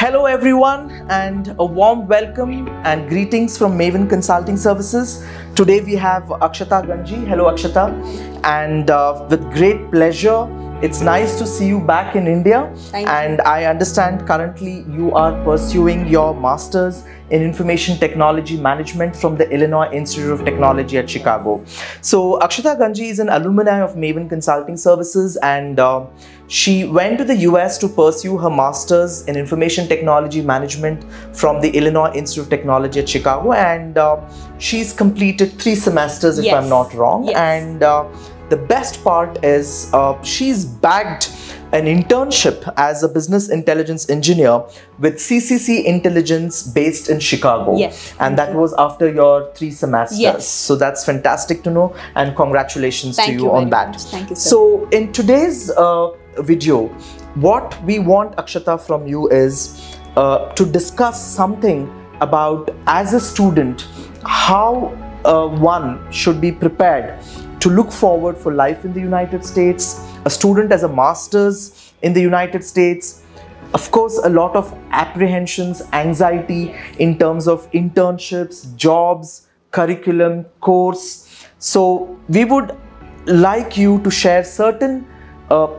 Hello, everyone, and a warm welcome and greetings from Maven Consulting Services. Today we have Akshatha Ganji. Hello, Akshatha, and uh, with great pleasure, it's nice to see you back in India. Thank you. and I understand currently you are pursuing your master's in information technology management from the Illinois Institute of Technology at Chicago. So, Akshatha Ganji is an alumni of Maven Consulting Services and uh, she went to the US to pursue her master's in information technology management from the Illinois Institute of Technology at Chicago. And uh, she's completed three semesters, if Yes. I'm not wrong. Yes. And uh, the best part is uh, she's bagged an internship as a business intelligence engineer with CCC Intelligence based in Chicago. Yes, And that was after your three semesters. Yes. So that's fantastic to know and congratulations Thank to you, you on that. much. Thank you, sir. So in today's uh, video, what we want Akshatha from you is uh, to discuss something about as a student how uh, one should be prepared to look forward for life in the United States, a student as a master's in the United States, of course, a lot of apprehensions, anxiety in terms of internships, jobs, curriculum, course. So, we would like you to share certain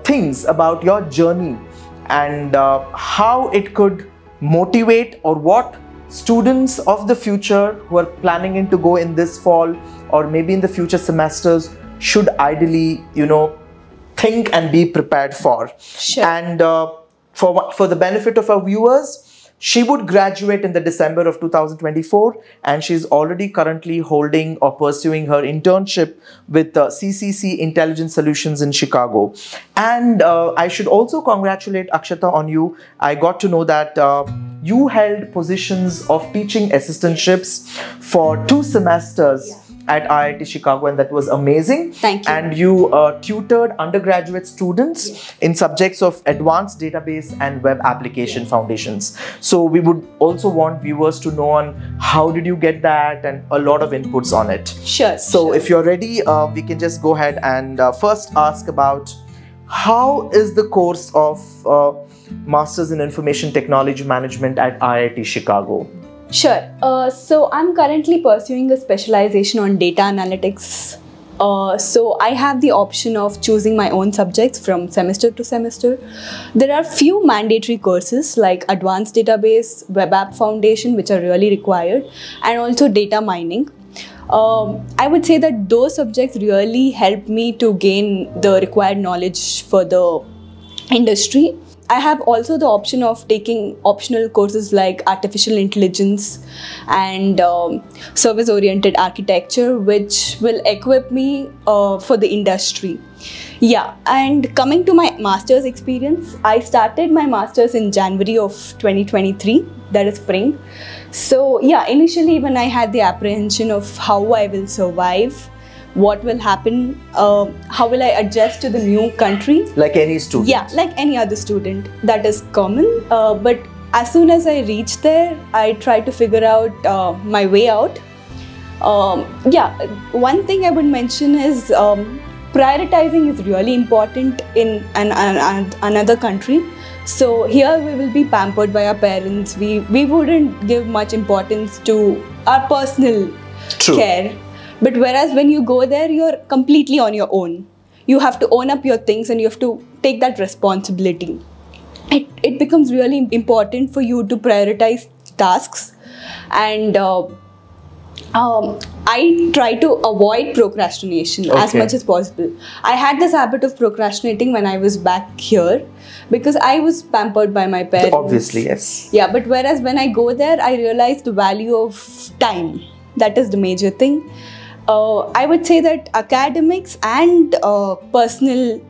things about your journey and uh, how it could motivate or what students of the future who are planning in to go in this fall or maybe in the future semesters should ideally you know think and be prepared for Sure. and uh, for for the benefit of our viewers she would graduate in the december of 2024 and she's already currently holding or pursuing her internship with uh, ccc intelligent solutions in chicago. And uh, i should also congratulate akshatha on you. I got to know that uh, you held positions of teaching assistantships for two semesters at IIT Chicago, and that was amazing. Thank you. And you uh, tutored undergraduate students in subjects of advanced database and web application foundations. So we would also want viewers to know on how did you get that and a lot of inputs on it. Sure. So sure. if you're ready, uh, we can just go ahead and uh, first ask about how is the course of uh, Masters in Information Technology Management at IIT Chicago? Sure. Uh, so I'm currently pursuing a specialization on data analytics. Uh, so I have the option of choosing my own subjects from semester to semester. There are few mandatory courses like advanced database, web app foundation, which are really required, and also data mining. Um, I would say that those subjects really helped me to gain the required knowledge for the industry. I have also the option of taking optional courses like artificial intelligence and um, service oriented architecture, which will equip me uh, for the industry. Yeah, and coming to my master's experience, I started my master's in January of 2023, that is spring. So, yeah, initially, when I had the apprehension of how I will survive, what will happen, uh, how will I adjust to the new country, Like any student. yeah, like any other student, that is common. Uh, but as soon as I reach there, I try to figure out uh, my way out. Um, yeah, one thing I would mention is um, prioritizing is really important in an, an, an- another country. So here we will be pampered by our parents. We we wouldn't give much importance to our personal True. care. But whereas when you go there, you're completely on your own. You have to own up your things and you have to take that responsibility. It, it becomes really important for you to prioritize tasks and uh, um, I try to avoid procrastination as much as possible. I had this habit of procrastinating when I was back here because I was pampered by my parents. Obviously, yes. Yeah, but whereas when I go there, I realize the value of time. That is the major thing. Uh, I would say that academics and uh, personal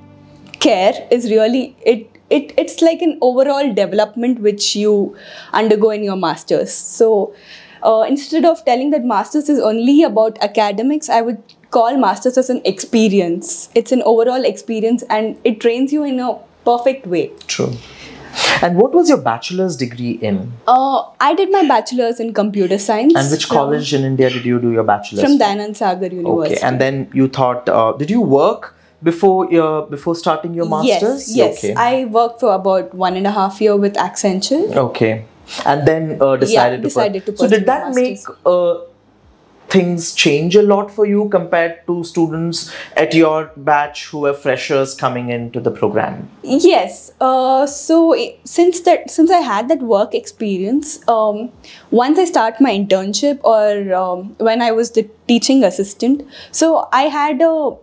care is really it. It, it's like an overall development which you undergo in your masters. So uh, instead of telling that masters is only about academics, I would call masters as an experience. It's an overall experience and it trains you in a perfect way. True. And what was your bachelor's degree in? Uh, I did my bachelor's in computer science. And which college in India did you do your bachelor's? From Dayanand Sagar University. Okay, and then you thought, uh, did you work before your before starting your masters? Yes, yes. Okay. I worked for about one and a half year with Accenture. okay. And then uh, decided, decided to, to So did that my make uh, things change a lot for you compared to students at your batch who were freshers coming into the program? Yes. Uh, so i- since that since I had that work experience, um, once I start my internship or um, when I was the teaching assistant, so I had a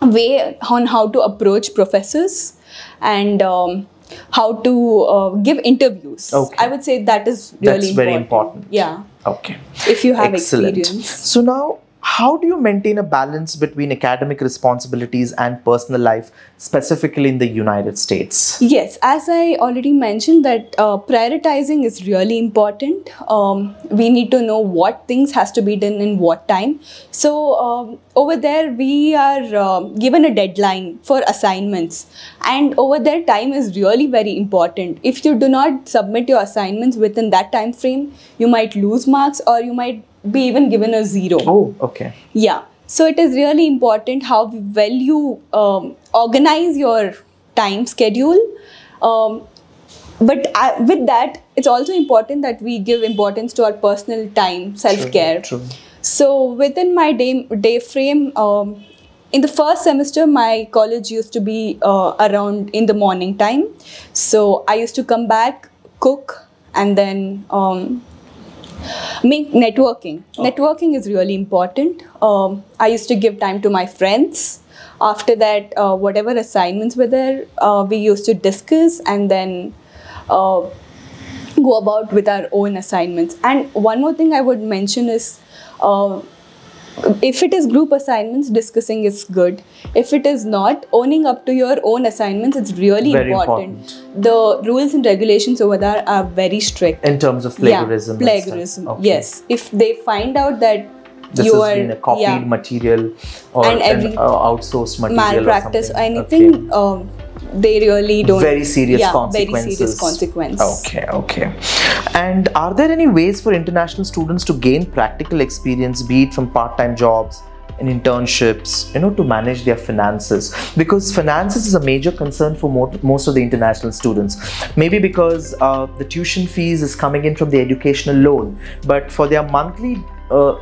way on how to approach professors and um, how to uh, give interviews. Okay. I would say that is really That's very important. Yeah. Okay. If you have Excellent. experience. So now, how do you maintain a balance between academic responsibilities and personal life, specifically in the United States? Yes, as I already mentioned, that uh, prioritizing is really important. Um, we need to know what things has to be done in what time. So um, over there, we are um given a deadline for assignments, and over there, time is really very important. If you do not submit your assignments within that time frame, you might lose marks, or you might be even given a zero. Oh, okay. Yeah. So it is really important how well you um, organize your time schedule. Um, but I, with that, it's also important that we give importance to our personal time, self care. True. So within my day day frame, um, in the first semester, my college used to be uh, around in the morning time. So I used to come back, cook, and then um, make networking. Networking is really important. Um, I used to give time to my friends. After that, uh, whatever assignments were there, uh, we used to discuss and then uh, go about with our own assignments. And one more thing I would mention is uh, if it is group assignments, discussing is good. If it is not, owning up to your own assignments is really Very important. The rules and regulations over there are very strict. In terms of plagiarism. Yeah, plagiarism. Okay. Yes. If they find out that This you has are been a copied yeah, material or And an uh, outsourced material. malpractice or anything, Okay. um, they really don't. very serious yeah, consequences. Very serious consequences. Okay, okay. And are there any ways for international students to gain practical experience, be it from part-time jobs and internships, you know, to manage their finances? Because finances is a major concern for mo- most of the international students. Maybe because uh, the tuition fees is coming in from the educational loan, but for their monthly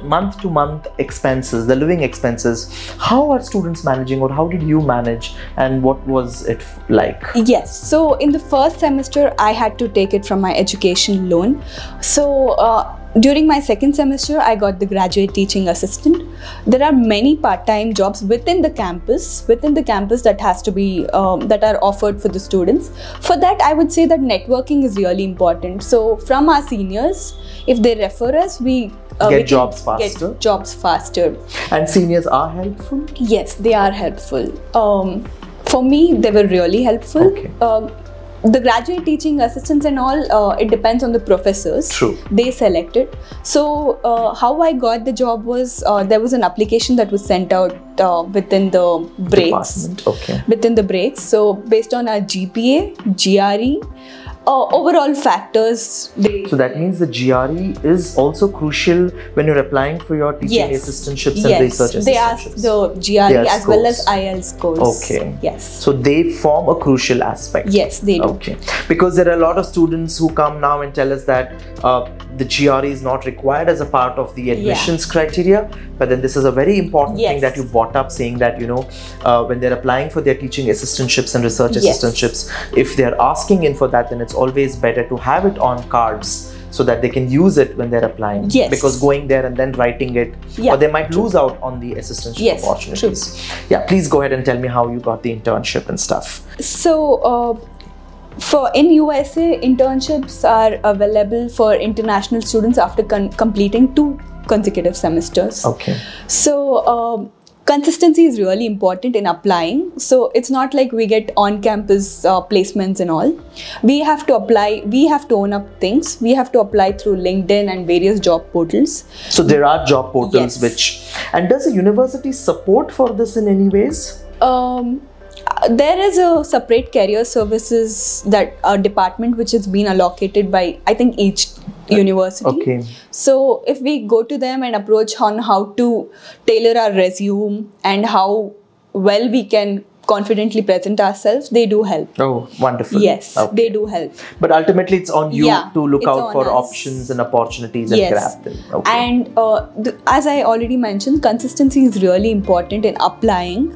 month to month expenses, the living expenses, how are students managing or how did you manage and what was it like? Yes. So in the first semester, I had to take it from my education loan. So uh, during my second semester, I got the graduate teaching assistant. There are many part-time jobs within the campus, within the campus that has to be um, that are offered for the students. For that, I would say that networking is really important. So from our seniors, if they refer us, we uh, Get jobs faster? Get jobs faster. And seniors are helpful? Yes, they are helpful. Um, for me, they were really helpful. Okay. Um, the graduate teaching assistants and all, uh, it depends on the professors. True. They select it. So, uh, how I got the job was uh, there was an application that was sent out uh, within the breaks. Department. Okay. Within the breaks. So, based on our GPA, GRE, uh, overall factors, they. So that means the GRE is also crucial when you're applying for your teaching Yes. assistantships and yes, research they ask assistantships. the GRE as well as. IELTS scores. Okay. Yes. So they form a crucial aspect. Yes, they do. Okay. Because there are a lot of students who come now and tell us that uh, the GRE is not required as a part of the admissions criteria. But then this is a very important thing that you brought up, saying that you know uh, when they're applying for their teaching assistantships and research Yes. assistantships, if they're asking in for that, then it's always better to have it on cards so that they can use it when they're applying. Yes. Because going there and then writing it, Yeah, or they might lose out on the assistantship Yes, true. Yeah, please go ahead and tell me how you got the internship and stuff. So, uh, for in USA, internships are available for international students after con- completing two consecutive semesters. Okay. So, um, consistency is really important in applying. So, it's not like we get on campus uh, placements and all. We have to apply, we have to own up things. We have to apply through LinkedIn and various job portals. So there are job portals Yes. which, and does the university support for this in any ways? Um, there is a separate career services that uh, department which has been allocated by I think each university. Okay. So if we go to them and approach on how to tailor our resume and how well we can confidently present ourselves, they do help. Oh, wonderful. Yes, Okay. they do help. But ultimately, it's on you Yeah, to look out for us. options and opportunities and yes. grab them. Okay. And uh, the, as I already mentioned, consistency is really important in applying,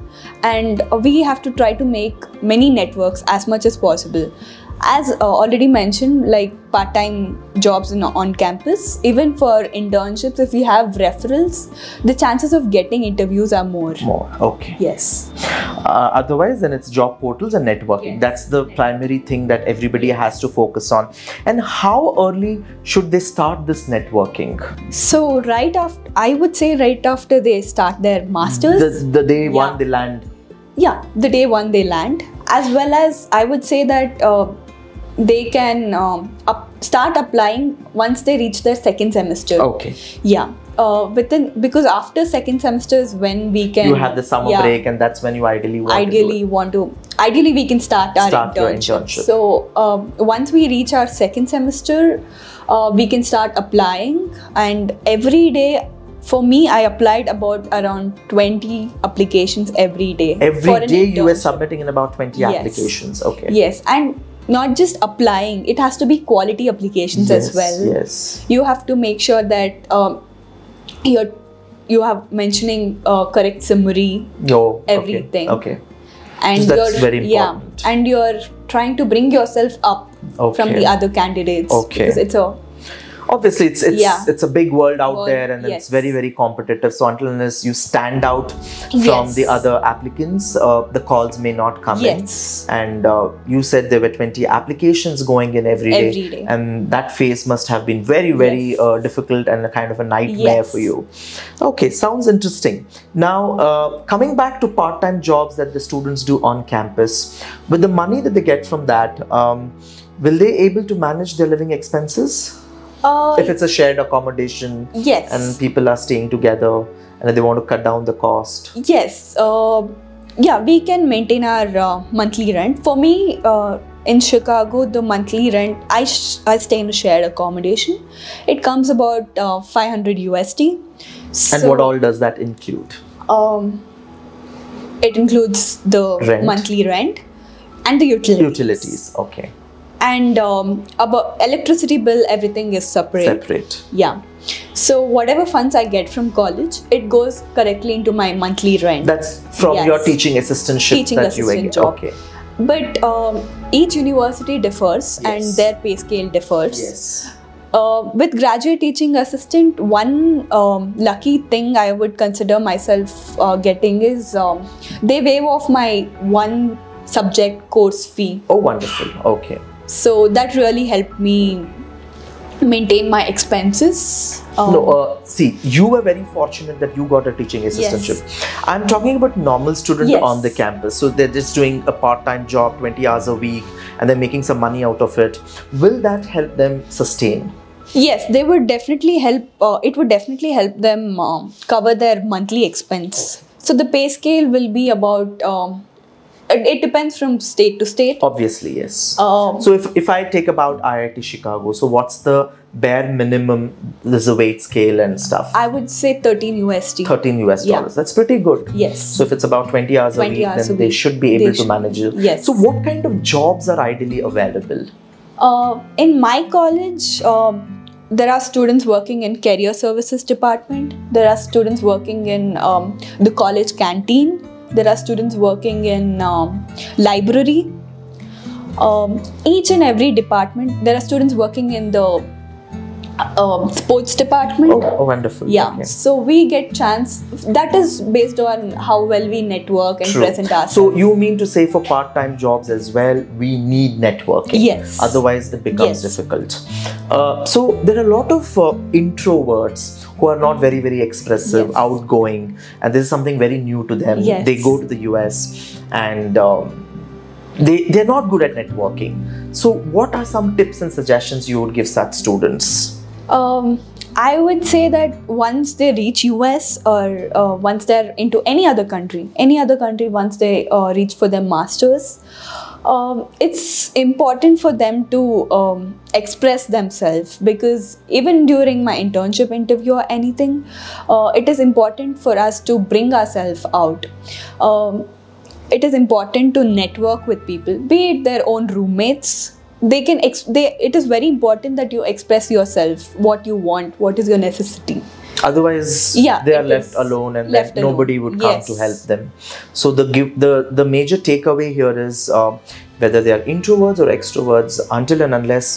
and we have to try to make many networks as much as possible. As uh, already mentioned, like part-time jobs in, on campus, even for internships, if we have referrals, the chances of getting interviews are more. More. Okay. Yes. Uh, otherwise, then it's job portals and networking. Yes. That's the primary thing that everybody has to focus on. And how early should they start this networking? So right after, I would say right after they start their masters. The, the day one they land. yeah the day one they land as well as i would say that uh, they can um, up, start applying once they reach their second semester Okay. yeah uh, within because after second semester is when we can You have the summer yeah, break, and that's when you ideally want ideally to want to ideally we can start our Start your internship. internship. so um, once we reach our second semester uh, we can start applying and every day for me i applied about around 20 applications every day. Every day you were submitting in about 20 Yes. applications. Okay. Yes, and not just applying, it has to be quality applications as well. Yes. You have to make sure that um, you're you have mentioning uh, correct summary okay, Everything. Okay. and That's you're very yeah, important. and you're trying to bring yourself up from the other candidates Okay. because it's a obviously it's it's Yeah. it's a big world out World, there and it's very very competitive so until unless you stand out from Yes. the other applicants uh, the calls may not come Yes. in and uh, you said there were 20 applications going in every day, Every day. and that phase must have been very very Yes. uh, difficult and a kind of a nightmare Yes. for you okay sounds interesting now uh, coming back to part-time jobs that the students do on campus with the money that they get from that um, will they able to manage their living expenses uh, if it's a shared accommodation yes and people are staying together and they want to cut down the cost Yes, uh, yeah, we can maintain our uh, monthly rent. For me, uh, in Chicago, the monthly rent I sh- I stay in a shared accommodation. It comes about uh, 500 USD. and what all does that include Um, it includes the Rent. monthly rent and the utilities. utilities okay And um, about electricity bill, everything is separate. separate Yeah. So whatever funds I get from college, it goes correctly into my monthly rent. that's from Yes. your teaching assistantship Teaching that you assistant get job. okay But um, each university differs Yes. and their pay scale differs. yes Uh, with graduate teaching assistant, one um, lucky thing I would consider myself uh, getting is um, they waive off my one subject course fee. oh wonderful okay So that really helped me maintain my expenses. Um, no uh, see you were very fortunate that you got a teaching assistantship i'm talking about normal student Yes. on the campus so they're just doing a part-time job 20 hours a week and they're making some money out of it will that help them sustain Yes, they would definitely help. Uh, it would definitely help them um, cover their monthly expense. So the pay scale will be about. Um, it, depends from state to state. obviously yes Um, So if, if I take about IIT Chicago, so what's the bare minimum? There's a weight scale and stuff. I would say 13 USD. 13 US Yeah. dollars. That's pretty good. Yes. So if it's about 20 hours 20 a week, hours then a they week, should be they able to should- manage it. yes. So what kind of jobs are ideally available? Uh, in my college, um, there are students working in career services department. There are students working in um, the college canteen. There are students working in um, library. Um, each and every department, there are students working in the um, sports department. Oh, oh, wonderful. Yeah, Okay. so we get chance. That is based on how well we network and True. present ourselves. So you mean to say for part-time jobs as well, we need networking. Yes. Otherwise, it becomes Yes. difficult. Uh, so there are a lot of uh, introverts who are not very very expressive, Yes. outgoing, and this is something very new to them. Yes. They go to the US and. Um, they, they're not good at networking. So, what are some tips and suggestions you would give such students? Um, I would say that once they reach US or uh, once they're into any other country, any other country, once they uh, reach for their masters, um, it's important for them to um, express themselves because even during my internship interview or anything, uh, it is important for us to bring ourselves out. Um, it is important to network with people, be it their own roommates. They can ex- they. It is very important that you express yourself, what you want, what is your necessity. Otherwise Yeah, they are left alone and left then alone. nobody would come Yes. to help them so the give the the major takeaway here is um, whether they are introverts or extroverts until and unless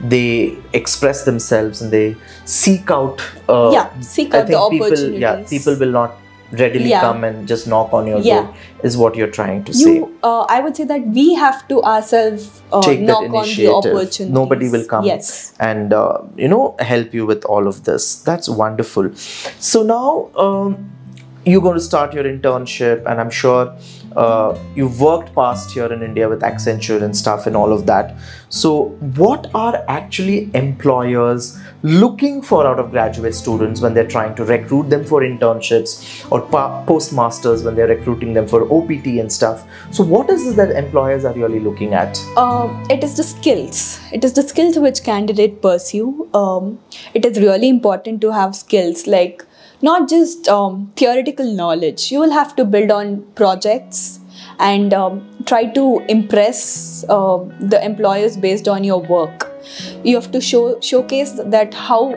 they express themselves and they seek out uh, Yeah, seek I out the people yeah people will not readily Yeah. come and just knock on your Yeah. door is what you're trying to say uh, I would say that we have to ourselves uh, take that knock on the initiative nobody will come Yes. and uh, you know help you with all of this that's wonderful so now um, you're going to start your internship and i'm sure uh, you've worked past here in india with accenture and stuff and all of that so what are actually employers looking for out of graduate students when they're trying to recruit them for internships or postmasters when they're recruiting them for opt and stuff so what is it that employers are really looking at Uh, it is the skills. It is the skills which candidate pursue. Um, it is really important to have skills like not just um, theoretical knowledge. You will have to build on projects and um, try to impress uh, the employers based on your work. You have to show showcase that how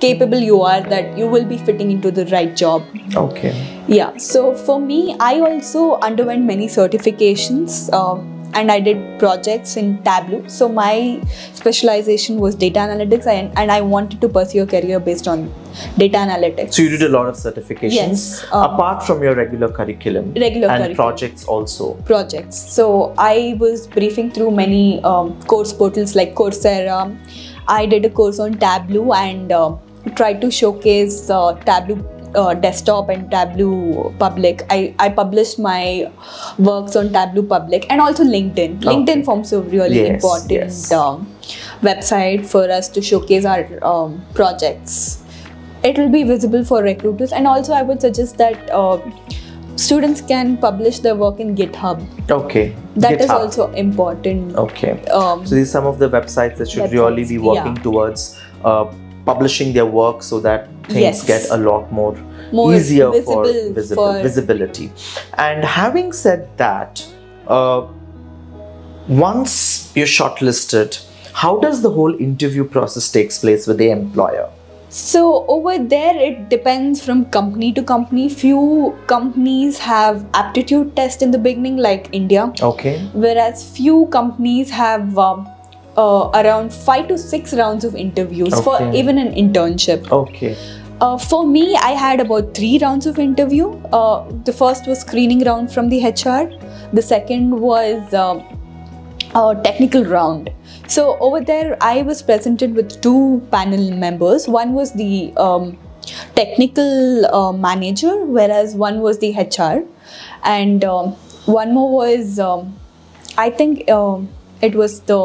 capable you are that you will be fitting into the right job okay yeah, so for me, I also underwent many certifications uh, and I did projects in Tableau. So my specialization was data analytics and, and I wanted to pursue a career based on data analytics. So you did a lot of certifications Yes, um, apart from your regular curriculum, Regular and curriculum. projects also. projects. So I was briefing through many um, course portals like Coursera. I did a course on Tableau and uh, tried to showcase uh, Tableau uh, desktop and Tableau public. I, I published my works on Tableau public and also LinkedIn. LinkedIn forms a really Yes, important yes. um, website for us to showcase our um, projects. It will be visible for recruiters, and also I would suggest that uh, students can publish their work in GitHub. Okay. That is GitHub. also important. Okay. Um, So these are some of the websites that should really be working yeah. towards uh, publishing their work so that things Yes. get a lot more, More easier for, visible for- visibility. And having said that, uh, once you're shortlisted, how does the whole interview process takes place with the employer? So over there, it depends from company to company. Few companies have aptitude test in the beginning, like India, Okay. whereas few companies have um, uh, around five to six rounds of interviews for even an internship. Okay. Uh, for me, I had about three rounds of interview. Uh, the first was screening round from the HR. The second was um, a technical round. So over there, I was presented with two panel members. One was the um, technical uh, manager, whereas one was the HR, and um, one more was um, I think um, it was the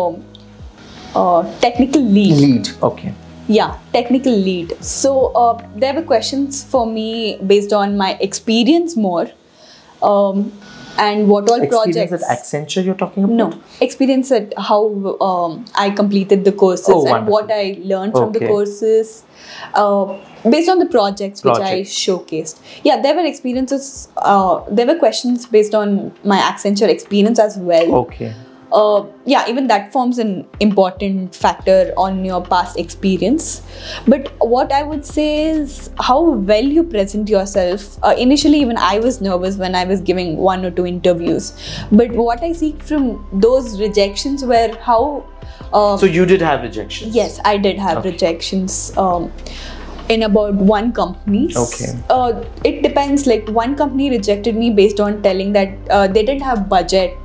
uh, technical lead. Lead. Okay. Yeah, technical lead. So uh, there were questions for me based on my experience more, um, and what all Experience projects. at Accenture you're talking about? no, experience at how um, I completed the courses Oh, and what. I learned from the courses, uh, based on the projects which I showcased. Yeah, there were experiences. Uh, there were questions based on my Accenture experience as well Okay. Uh, yeah, even that forms an important factor on your past experience. But what I would say is how well you present yourself. Uh, initially, even I was nervous when I was giving one or two interviews. But what I see from those rejections were how. Uh, So you did have rejections? Yes, I did have Okay. rejections um, in about one company. Okay. Uh, it depends. Like one company rejected me based on telling that uh, they didn't have budget,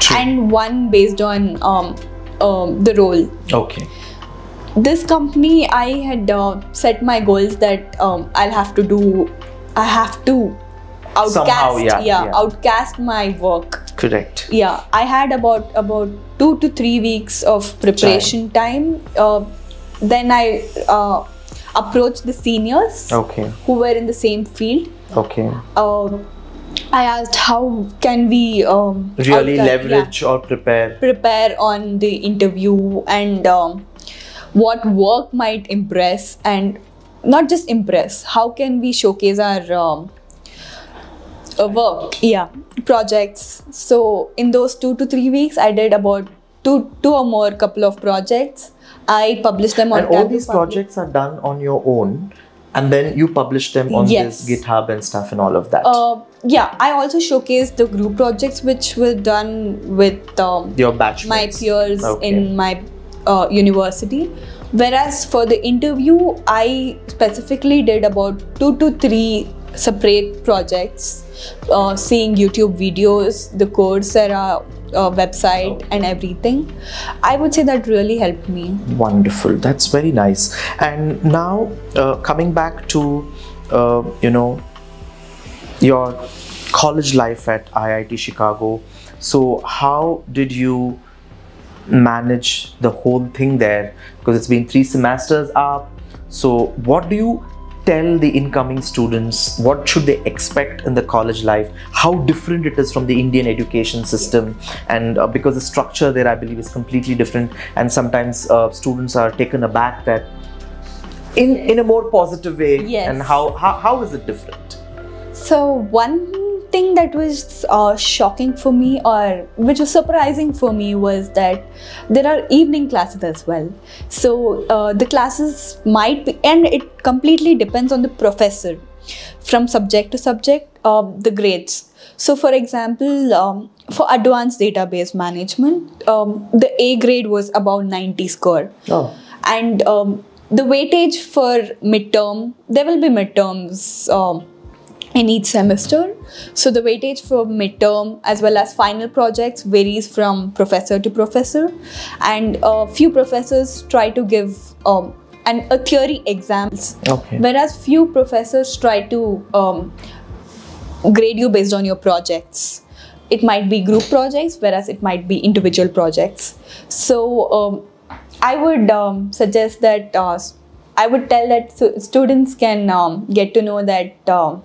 True. and one based on um, um, the role. Okay. This company, I had uh, set my goals that um, I'll have to do. I have to outcast. Somehow, yeah, yeah. outcast my work Correct. yeah i had about about two to three weeks of preparation time, Uh, then i uh, approached the seniors Okay. who were in the same field Okay. uh, I asked how can we um, Really outcome- yeah, leverage or prepare. prepare on the interview and um, what work might impress and not just impress. How can we showcase our um, uh, work? Yeah, projects. So in those two to three weeks, I did about two two or more couple of projects. I published them on And all these Public. projects are done on your own, and then you publish them on Yes. this GitHub and stuff and all of that. Uh, yeah, I also showcased the group projects which were done with um, your batch my peers Okay. in my uh, university. Whereas for the interview, I specifically did about two to three separate projects, uh, seeing YouTube videos, the Coursera uh, website, and everything. I would say that really helped me. Wonderful. That's very nice. And now, uh, coming back to, uh, you know, your college life at IIT Chicago. So, how did you manage the whole thing there? Because it's been three semesters up. So, what do you tell the incoming students? What should they expect in the college life? How different it is from the Indian education system? And uh, because the structure there, I believe, is completely different. And sometimes uh, students are taken aback that in, in a more positive way. Yes. And how, how, how is it different? So one thing that was uh, shocking for me, or which was surprising for me, was that there are evening classes as well. So uh, the classes might be, and it completely depends on the professor, from subject to subject. Uh, the grades. So, for example, um, for advanced database management, um, the A grade was about 90 score Oh. and um, the weightage for midterm there will be midterms um, in each semester. So the weightage for midterm as well as final projects varies from professor to professor. And a few professors try to give um, an, a theory exams. Okay. whereas few professors try to um, grade you based on your projects. It might be group projects whereas it might be individual projects. So um, i would um, suggest that uh, i would tell that students can um, get to know that um,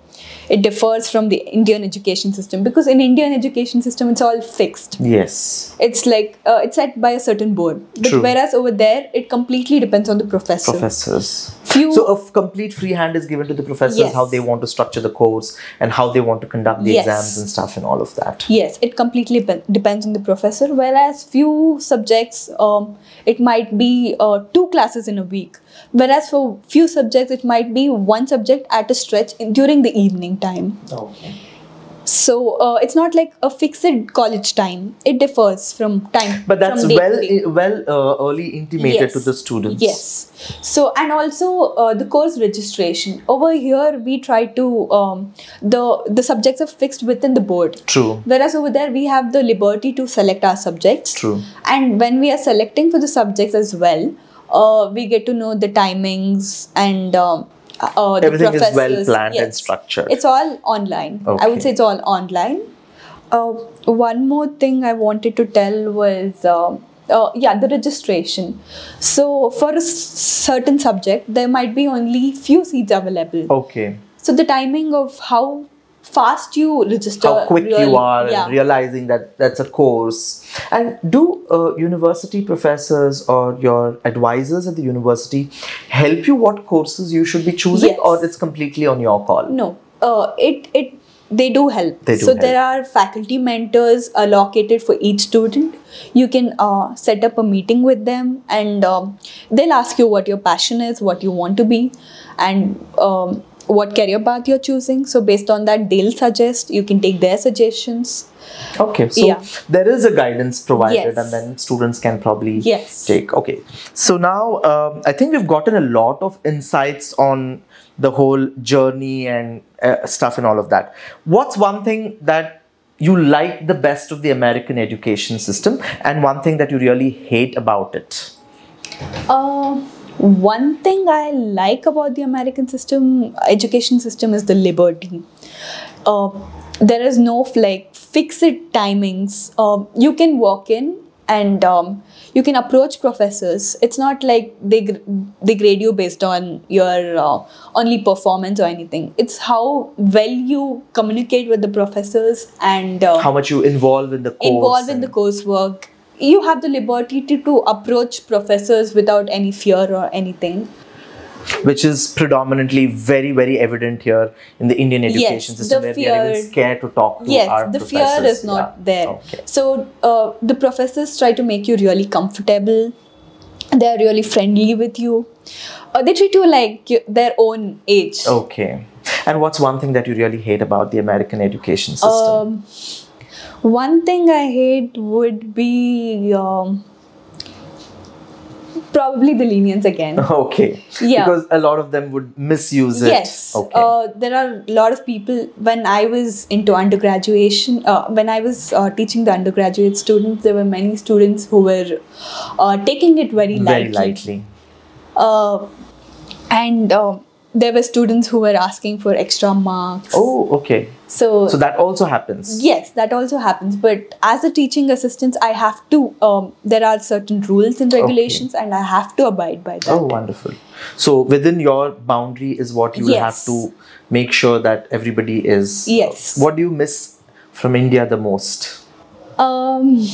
it differs from the indian education system because in indian education system it's all fixed Yes. it's like uh, it's set by a certain board but True. whereas over there it completely depends on the professor Professors. few So a complete free hand is given to the professors Yes. how they want to structure the course and how they want to conduct the Yes. exams and stuff and all of that. Yes, it completely pe- depends on the professor. Whereas few subjects, um, it might be uh, two classes in a week. Whereas for few subjects, it might be one subject at a stretch in, during the evening time. Okay. So uh, it's not like a fixed college time. It differs from time. But that's well well uh, early intimated Yes. to the students. Yes. So and also uh, the course registration over here we try to um, the the subjects are fixed within the board. True. Whereas over there, we have the liberty to select our subjects. True. And when we are selecting for the subjects as well, uh, we get to know the timings and um, uh, the Everything is well planned and structured. It's all online. I would say it's all online. Uh, one more thing I wanted to tell was. Uh, uh, yeah, the registration. So for a certain subject, there might be only few seats available. Okay. So the timing of how fast you register, How quick really- you are yeah. and realizing that that's a course. And do uh, university professors or your advisors at the university help you what courses you should be choosing, Yes. or it's completely on your call? No, uh, it it they do help. They do so help. there are faculty mentors allocated for each student. You can uh, set up a meeting with them, and um, they'll ask you what your passion is, what you want to be, and um, what career path you're choosing. So based on that, they'll suggest. You can take their suggestions. Okay, so Yeah. there is a guidance provided, Yes. and then students can probably Yes. take. Okay, so now um, I think we've gotten a lot of insights on the whole journey and uh, stuff and all of that. What's one thing that you like the best of the American education system, and one thing that you really hate about it? Uh, one thing I like about the American system, education system, is the liberty. Uh, there is no like fixed timings. Uh, you can walk in and um, you can approach professors it's not like they they grade you based on your uh, only performance or anything it's how well you communicate with the professors and uh, How much you involve in the course. involved in the coursework you have the liberty to, to approach professors without any fear or anything which is predominantly very very evident here in the Indian education Yes, system the where we are even scared to talk to yes our the fear professors. is not Yeah. there Okay. so uh, the professors try to make you really comfortable they're really friendly with you uh, they treat you like you, their own age Okay. And what's one thing that you really hate about the American education system? um, one thing i hate would be um, probably the lenience again okay. yeah. Because a lot of them would misuse it. Yes. Okay. Uh, there are a lot of people. When I was into undergraduation, uh, when I was uh, teaching the undergraduate students, there were many students who were uh, taking it very lightly. very lightly. Uh, and uh, there were students who were asking for extra marks. Oh, okay. So, So that also happens. yes, that also happens. But as a teaching assistant, I have to. Um, there are certain rules and regulations, and I have to abide by that. Oh, wonderful. So within your boundary is what you will have to make sure that everybody is. Yes. What do you miss from India the most? Um,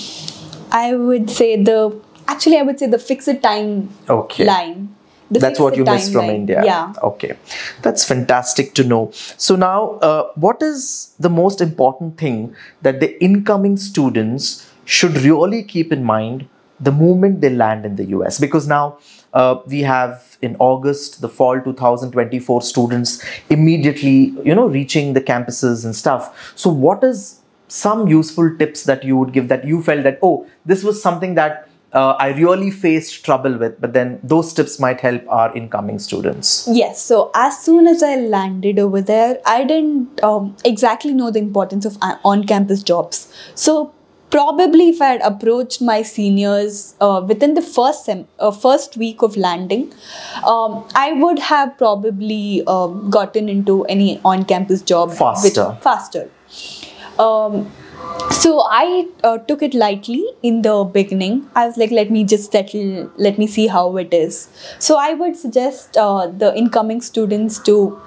I would say the actually I would say the fixed time Okay. line. The That's what you miss from. India. Yeah. Okay. That's fantastic to know. So now, uh, what is the most important thing that the incoming students should really keep in mind the moment they land in the US? Because now uh, we have in August the fall 2024 students immediately, you know, reaching the campuses and stuff. So what is some useful tips that you would give that you felt that oh this was something that uh, I really faced trouble with, but then those tips might help our incoming students. Yes. So as soon as I landed over there, I didn't um, exactly know the importance of uh, on-campus jobs. So probably if I had approached my seniors uh, within the first sem- uh, first week of landing, um, I would have probably um, gotten into any on-campus job with- Faster. faster. Um, so I uh, took it lightly in the beginning. I was like, let me just settle, let me see how it is. So I would suggest uh, the incoming students to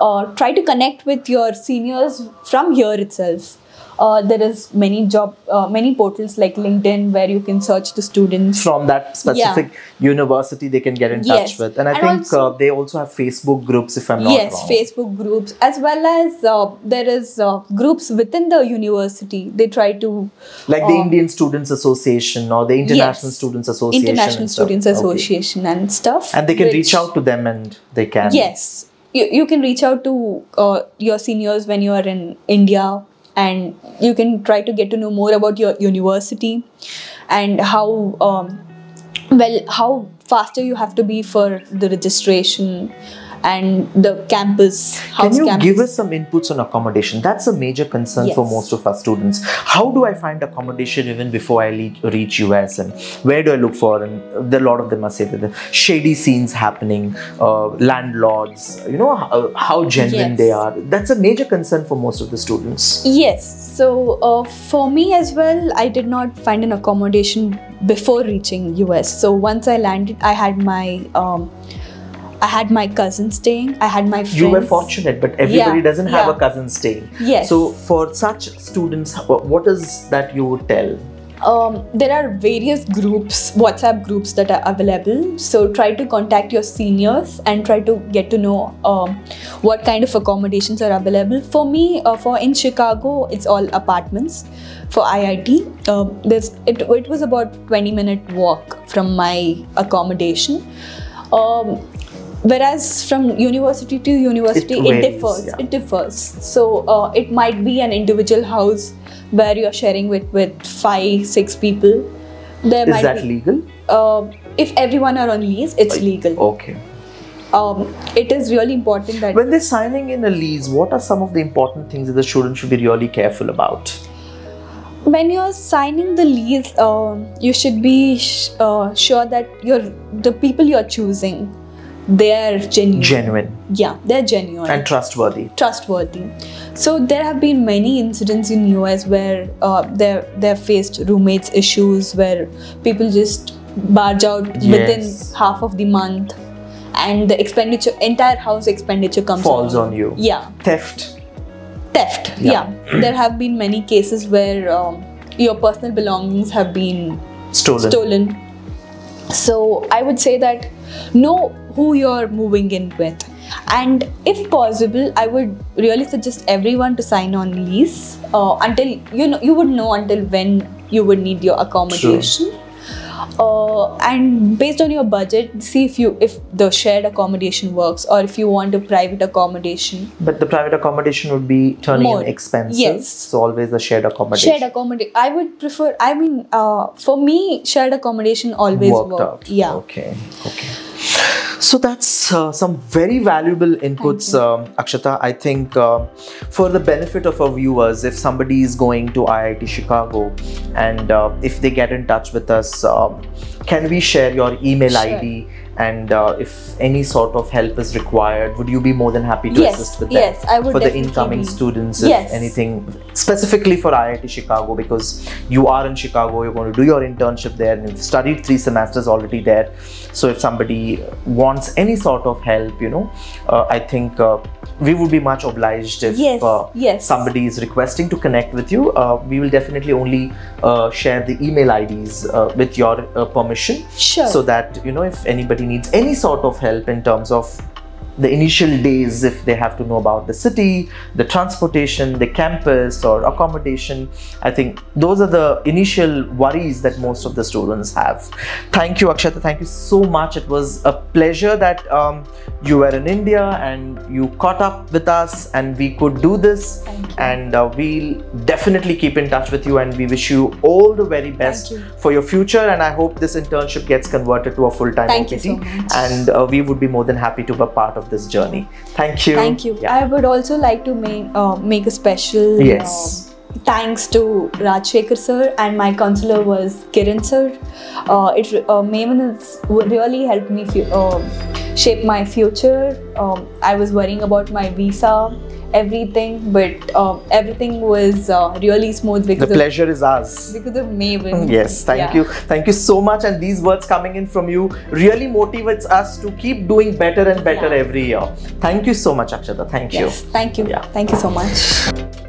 uh, try to connect with your seniors from here itself. Uh, there is many job, uh, many portals like LinkedIn where you can search the students. From that specific university, they can get in Yes. touch with, and I And think also- uh, they also have Facebook groups, if I'm not yes, wrong. Facebook groups as well as uh, there is uh, groups within the university. They try to like the uh, Indian Students Association or the International Yes. Students Association. International stuff. Students Okay. Association and stuff. And they can which- reach out to them, and they can. Yes, you, you can reach out to uh, your seniors when you are in India, and you can try to get to know more about your university and how um, well how faster you have to be for the registration and the campus. Can you campus. give us some inputs on accommodation? That's a major concern for most of our students. How do I find accommodation even before I reach US, and where do I look for? And a lot of them are saying that the shady scenes happening, uh, landlords. You know how, how genuine Yes. they are. That's a major concern for most of the students. Yes. So uh, for me as well, I did not find an accommodation before reaching US. So once I landed, I had my um, I had my cousin staying. I had my friends. You were fortunate, but everybody Yeah, doesn't have yeah. a cousin staying. Yes. So for such students, what is that you would tell? Um, there are various groups, WhatsApp groups that are available. So try to contact your seniors and try to get to know um, what kind of accommodations are available. For me, uh, for in Chicago, it's all apartments. For IIT, uh, there's it, it was about 20 minute walk from my accommodation. Um, whereas from university to university, It it, differs. yeah. It differs. So uh, it might be an individual house where you're sharing with with five, six people. There Is might that be, legal? uh, if everyone are on lease, it's legal. Okay. Um, it is really important that When they're signing in a lease, what are some of the important things that the student should be really careful about? when you're signing the lease, um, you should be sh- uh, sure that you're the people you're choosing they're genuine. Genuine yeah, they're genuine and trustworthy. trustworthy. So there have been many incidents in US where uh, they they've faced roommates issues where people just barge out within half of the month, and the expenditure entire house expenditure comes Falls on you. Yeah, Theft. theft. Yeah. Yeah, there have been many cases where um, your personal belongings have been Stolen. stolen. So I would say that know who you're moving in with. And if possible, I would really suggest everyone to sign on lease uh, until you know you would know until when you would need your accommodation. Uh, and based on your budget, see if you if the shared accommodation works or if you want a private accommodation. But the private accommodation would be turning More. in expensive. Yes. So always a shared accommodation. Shared accommodation. I would prefer. I mean, uh, for me, shared accommodation always worked worked. Yeah. Okay. Okay. So that's uh, some very valuable inputs, um, Akshatha. I think uh, for the benefit of our viewers, if somebody is going to IIT Chicago and uh, if they get in touch with us, um, can we share your email Sure. ID? And uh, if any sort of help is required, would you be more than happy to Yes, assist with that? yes, I would For the incoming be. students, if Yes. anything specifically for IIT Chicago, because you are in Chicago, you're going to do your internship there, and you've studied three semesters already there. So if somebody wants any sort of help, you know, uh, I think uh, we would be much obliged if Yes, uh, yes. somebody is requesting to connect with you. Uh, we will definitely only uh, share the email IDs uh, with your uh, permission, Sure. so that you know if anybody needs any sort of help in terms of the initial days if they have to know about the city the transportation the campus or accommodation. I think those are the initial worries that most of the students have. Thank you akshatha. Thank you so much. It was a pleasure that um, you were in india and you caught up with us and we could do this. And uh, we'll definitely keep in touch with you and we wish you all the very best you. for your future and i hope this internship gets converted to a full-time OPT so and uh, we would be more than happy to be part of this journey thank you Thank you. Yeah. I would also like to make uh, make a special Yes. uh, thanks to Rajshekar sir and my counselor was Kiran sir. Uh, it uh, Maven has really helped me uh, shape my future. Um, I was worrying about my visa, everything, but uh, everything was uh, really smooth the because of, pleasure is ours because of Maven. Yes, thank Yeah. you. Thank you so much. And these words coming in from you really motivates us to keep doing better and better Yeah. every year. Thank you so much, Akshatha. Thank you. Yes, thank you. Yeah. Thank you so much.